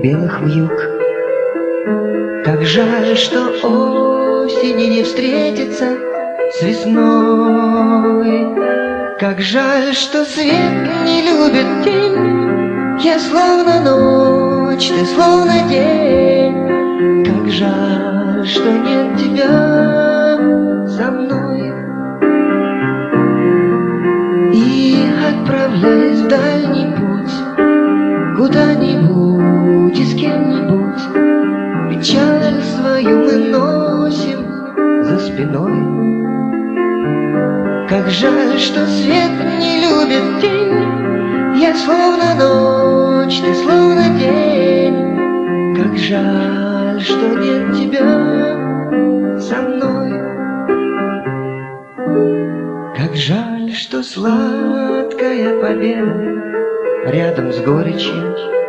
белых вьюг. Как жаль, что осени не встретится с весной. Как жаль, что свет не любит день. Я словно ночь, ты словно день. Как жаль, что нет тебя со мной. И отправляясь в дальний путь, куда-нибудь и с кем-нибудь, печаль свою мы носим за спиной. Как жаль, что свет не любит день, Я словно ночь, ты словно день. Как жаль, что нет тебя со мной. Как жаль, что сладкая победа Рядом с горечью